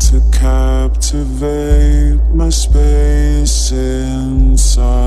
to captivate my space inside.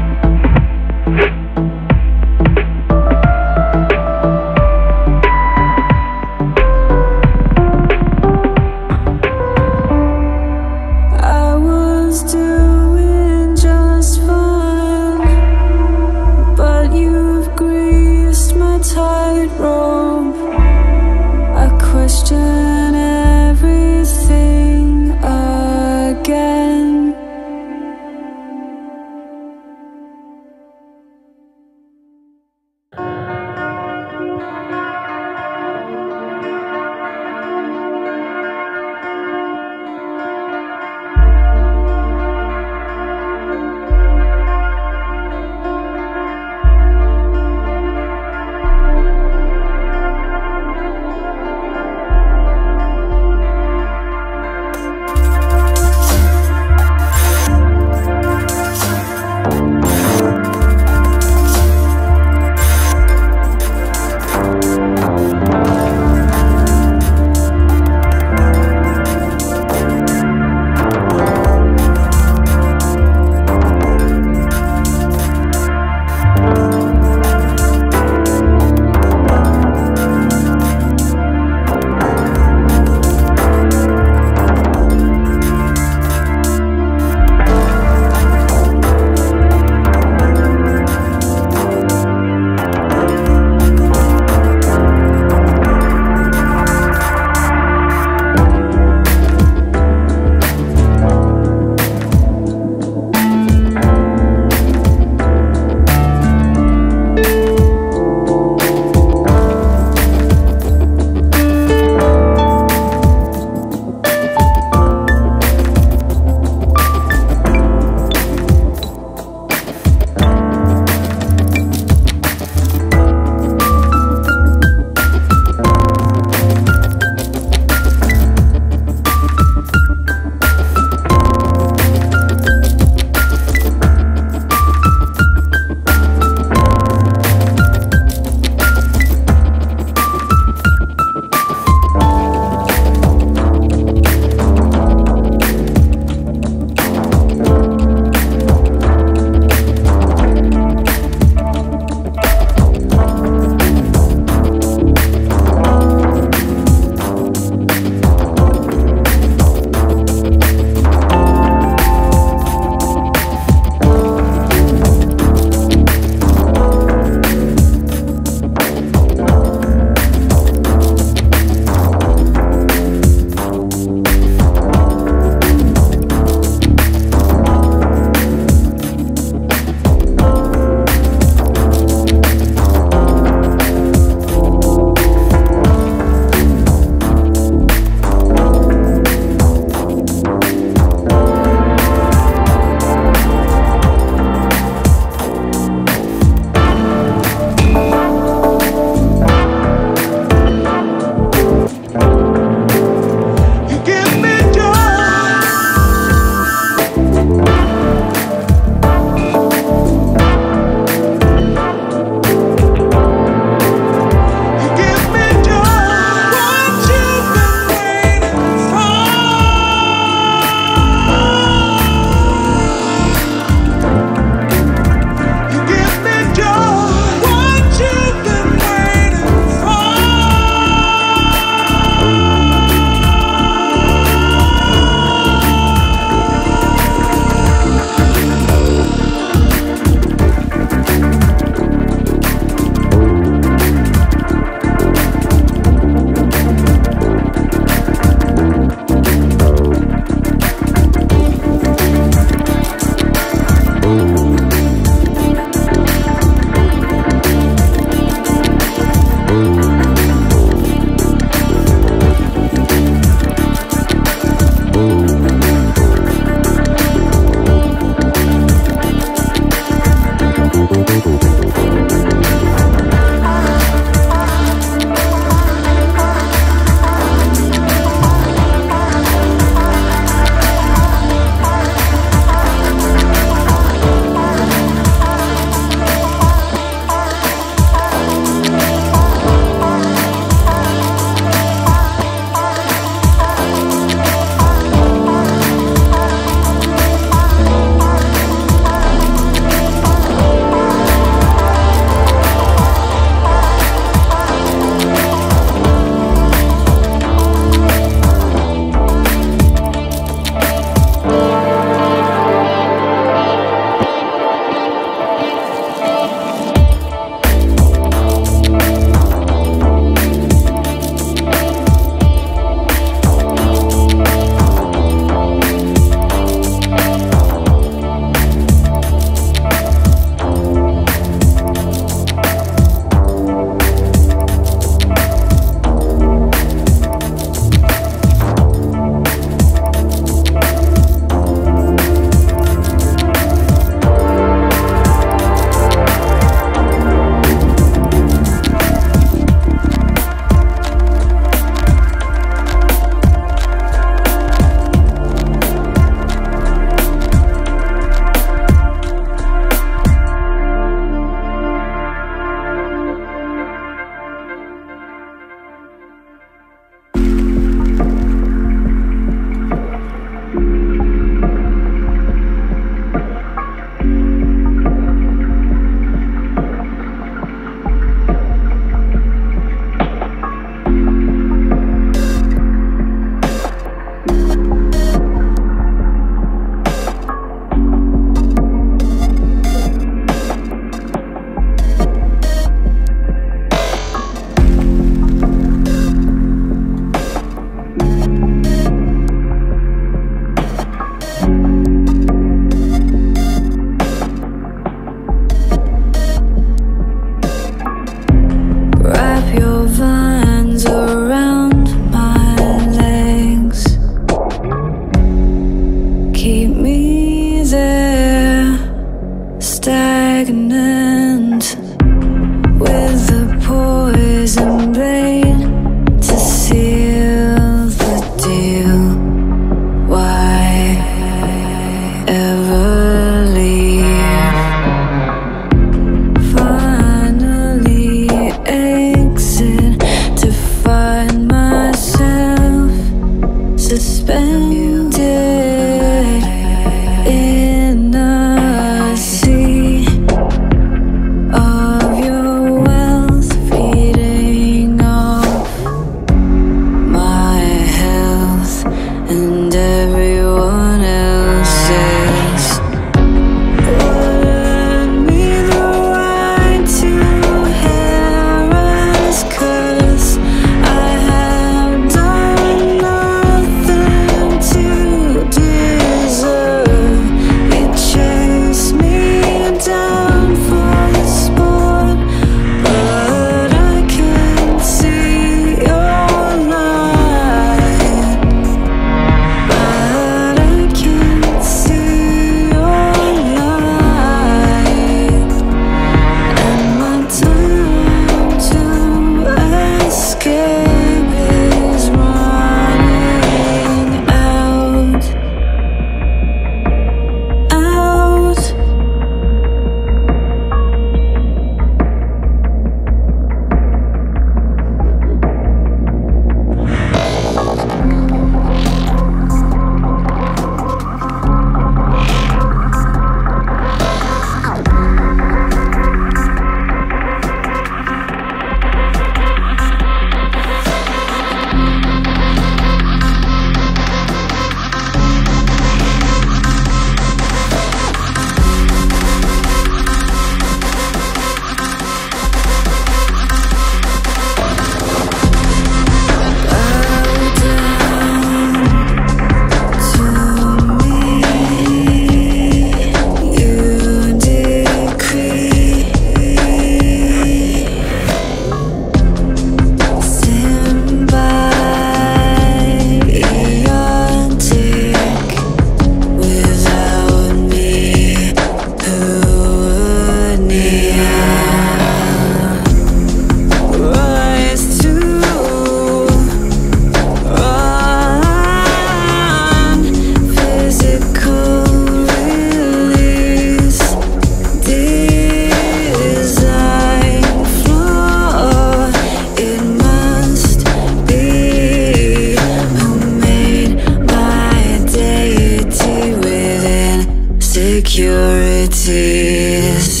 insecurities.